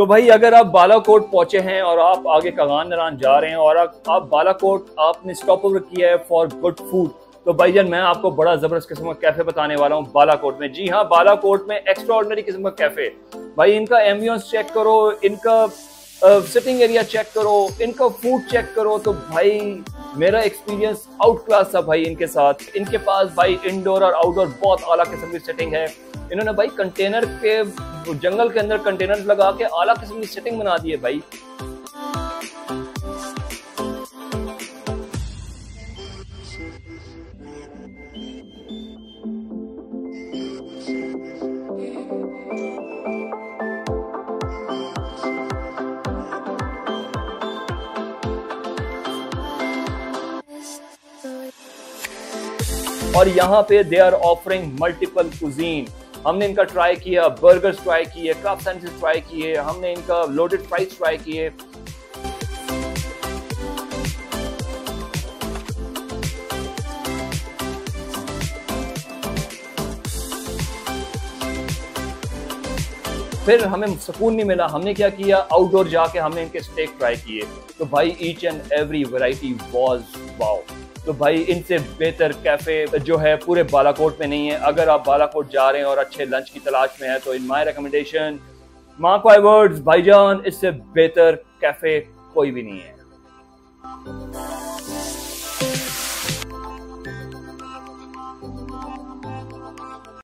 तो भाई अगर आप बालाकोट पहुँचे हैं और आप आगे कगान नरान जा रहे हैं और आप, बालाकोट आपने स्टॉप ओवर किया है फॉर गुड फ़ूड तो भाईजान मैं आपको बड़ा ज़बरदस्त किस्म का कैफ़े बताने वाला हूँ बालाकोट में। जी हाँ बालाकोट में एक्स्ट्रा किस्म का कैफ़े भाई इनका एम्बियंस चेक करो इनका सिटिंग एरिया चेक करो, इनका फ़ूड चेक करो तो भाई मेरा एक्सपीरियंस आउट क्लास था भाई इनके साथ। इनके पास भाई इंडोर और आउटडोर बहुत आला किस्म की सेटिंग है। इन्होंने भाई कंटेनर के, जंगल के अंदर कंटेनर लगा के आला किस्म की सेटिंग बना दी है भाई। और यहाँ पे they are offering multiple cuisine हमने इनका ट्राई किया बर्गर्स ट्राई किए क्राफ्ट सैंडविच ट्राई किए, हमने इनका लोडेड फ्राइज ट्राई किए। फिर हमें सुकून नहीं मिला, हमने क्या किया? आउटडोर जाके हमने इनके स्टेक ट्राई किए। तो भाई each and every variety was wow तो भाई इनसे बेहतर कैफ़े जो है पूरे बालाकोट में नहीं है। अगर आप बालाकोट जा रहे हैं और अच्छे लंच की तलाश में है तो in my recommendation mark words भाईजान, इससे बेहतर कैफ़े कोई भी नहीं है।